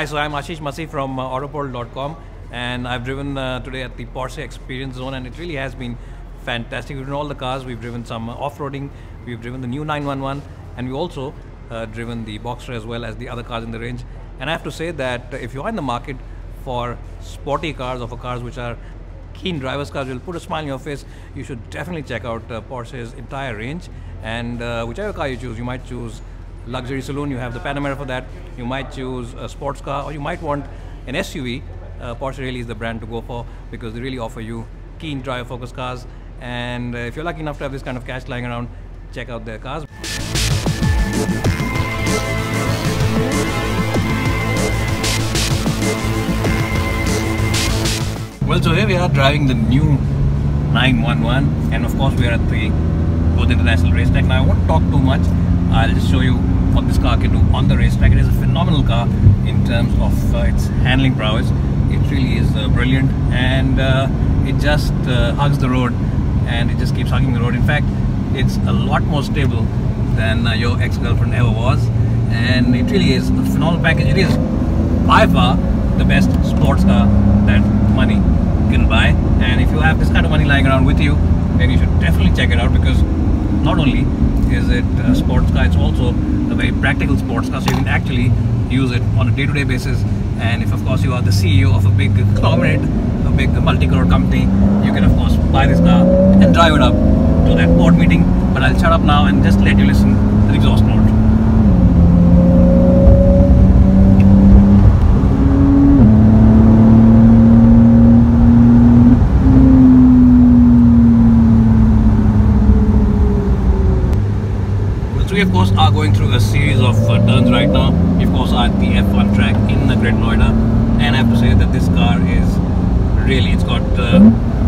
Hi, so I'm Ashish Masih from uh, and I've driven uh, today at the Porsche Experience Zone and it really has been fantastic. We've driven all the cars, we've driven some uh, off-roading, we've driven the new 911 and we've also uh, driven the Boxster as well as the other cars in the range. And I have to say that if you are in the market for sporty cars or for cars which are keen drivers cars will put a smile on your face, you should definitely check out uh, Porsche's entire range. And uh, whichever car you choose, you might choose luxury saloon, you have the Panamera for that, you might choose a sports car, or you might want an SUV. Uh, Porsche really is the brand to go for because they really offer you keen driver focused cars. And uh, if you're lucky enough to have this kind of cash lying around, check out their cars. Well, so here we are driving the new 911, and of course, we are at the Budh International Racetrack. Now, I won't talk too much, I'll just show you what this car can do on the racetrack. It is a phenomenal car in terms of uh, its handling prowess. It really is uh, brilliant, and uh, it just uh, hugs the road and it just keeps hugging the road. In fact, it's a lot more stable than uh, your ex girlfriend ever was, and it really is a phenomenal package. It is by far the best sports car that money can buy and if you have this kind of money lying around with you then you should definitely check it out because not only is it a sports car. It's also a very practical sports car so you can actually use it on a day-to-day basis. And if of course you are the CEO of a big conglomerate a big multi-crore company you can of course buy this car and drive it up to that board meeting. But I'll shut up now and just let you listen the exhaust note So we of course are going through a series of uh, turns right now. Of course at the F1 track in the Great Noida and I have to say that this car is really, it's got uh,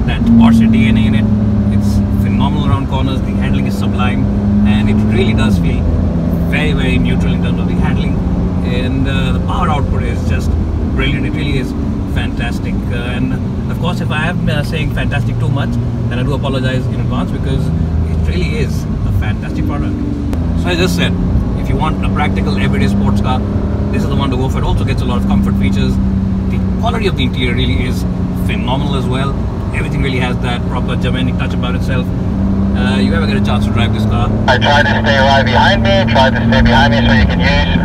that Porsche DNA in it. It's phenomenal around corners, the handling is sublime and it really does feel very very neutral in terms of the handling and uh, the power output is just brilliant. It really is fantastic uh, and of course if I am uh, saying fantastic too much then I do apologize in advance because it really is a fantastic product. So I just said, if you want a practical everyday sports car, this is the one to go for. It also gets a lot of comfort features. The quality of the interior really is phenomenal as well. Everything really has that proper Germanic touch about itself. Uh, you ever get a chance to drive this car? I try to stay right behind me, try to stay behind me so you can use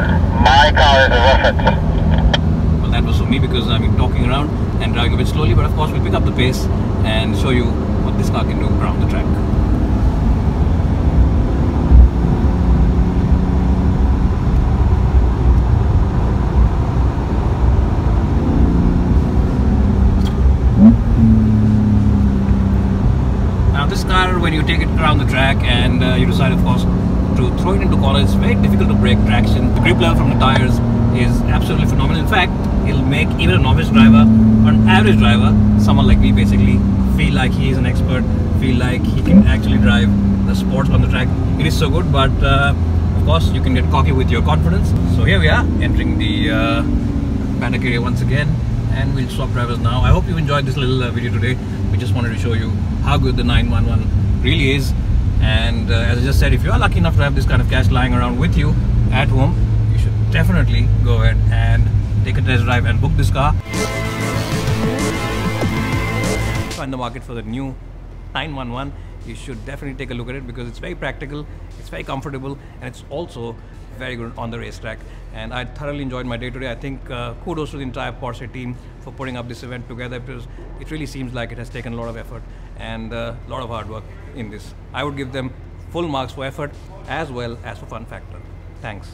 my car as a reference. Well, that was for me because I've been talking around and driving a bit slowly, but of course we'll pick up the pace and show you what this car can do around the track. Now this car, when you take it around the track and uh, you decide, of course, to throw it into corners, it's very difficult to break traction. The grip level from the tires is absolutely phenomenal. In fact, it'll make even a novice driver or an average driver, someone like me basically, feel like he is an expert, feel like he can actually drive the sports on the track. It is so good, but uh, of course, you can get cocky with your confidence. So here we are, entering the uh, paddock area once again and we'll swap drivers now. I hope you enjoyed this little uh, video today. We just wanted to show you how good the 911 really is. And uh, as I just said, if you are lucky enough to have this kind of cash lying around with you at home, you should definitely go ahead and take a test drive and book this car. In the market for the new 911, you should definitely take a look at it because it's very practical, it's very comfortable, and it's also very good on the racetrack. And I thoroughly enjoyed my day today. I think uh, kudos to the entire Porsche team for putting up this event together because it really seems like it has taken a lot of effort and a lot of hard work in this. I would give them full marks for effort as well as for fun factor. Thanks.